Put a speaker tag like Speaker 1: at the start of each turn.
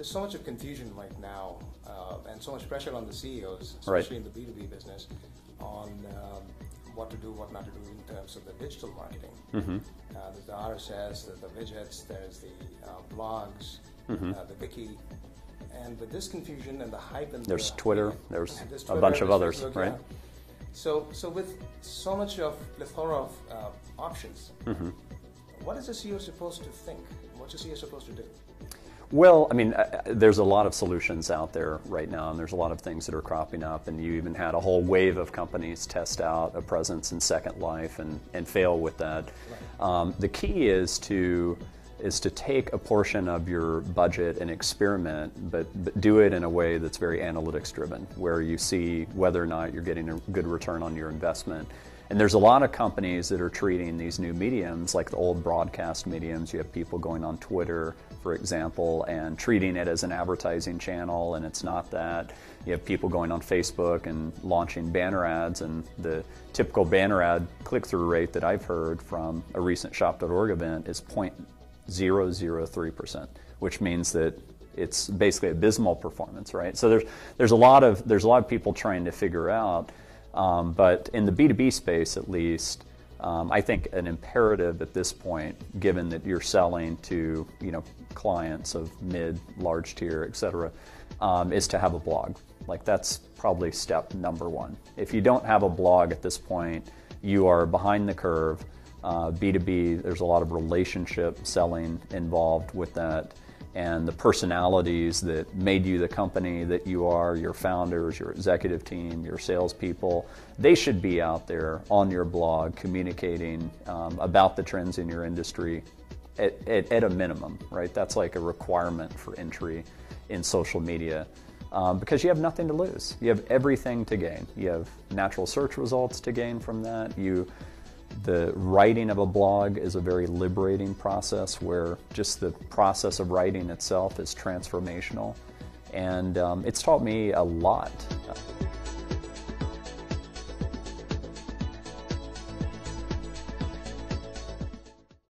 Speaker 1: there's so much of confusion right now, uh, and so much pressure on the CEOs,
Speaker 2: Right.
Speaker 1: especially in the B2B business, on um, what to do, what not to do in terms of the digital marketing.
Speaker 2: Mm-hmm.
Speaker 1: Uh, there's the RSS, there's the widgets, there's the uh, blogs,
Speaker 2: Mm-hmm.
Speaker 1: uh, the wiki, and with this confusion and the hype and
Speaker 2: There's
Speaker 1: the,
Speaker 2: Twitter, there's
Speaker 1: there's
Speaker 2: a bunch of others,
Speaker 1: Facebook,
Speaker 2: right?
Speaker 1: yeah. So, so with so much of plethora of uh, options,
Speaker 2: Mm-hmm.
Speaker 1: what is a CEO supposed to think? What's a CEO supposed to do?
Speaker 2: Well, I mean, uh, uh, there's a lot of solutions out there right now, and there's a lot of things that are cropping up. And you even had a whole wave of companies test out a presence in Second Life and, and fail with that. Um, the key is to is to take a portion of your budget and experiment, but, but do it in a way that's very analytics driven, where you see whether or not you're getting a good return on your investment. And there's a lot of companies that are treating these new mediums, like the old broadcast mediums. You have people going on Twitter, for example, and treating it as an advertising channel, and it's not that. You have people going on Facebook and launching banner ads, and the typical banner ad click through rate that I've heard from a recent shop.org event is 0.003%, which means that it's basically abysmal performance, right? So there's there's a lot of there's a lot of people trying to figure out, um, but in the B2B space at least, um, I think an imperative at this point, given that you're selling to you know clients of mid, large tier, et cetera, um, is to have a blog. Like that's probably step number one. If you don't have a blog at this point, you are behind the curve. Uh, B2B, there's a lot of relationship selling involved with that. And the personalities that made you the company that you are, your founders, your executive team, your salespeople, they should be out there on your blog communicating um, about the trends in your industry at, at, at a minimum, right? That's like a requirement for entry in social media. Um, because you have nothing to lose. You have everything to gain. You have natural search results to gain from that. You, the writing of a blog is a very liberating process where just the process of writing itself is transformational. And um, it's taught me a lot.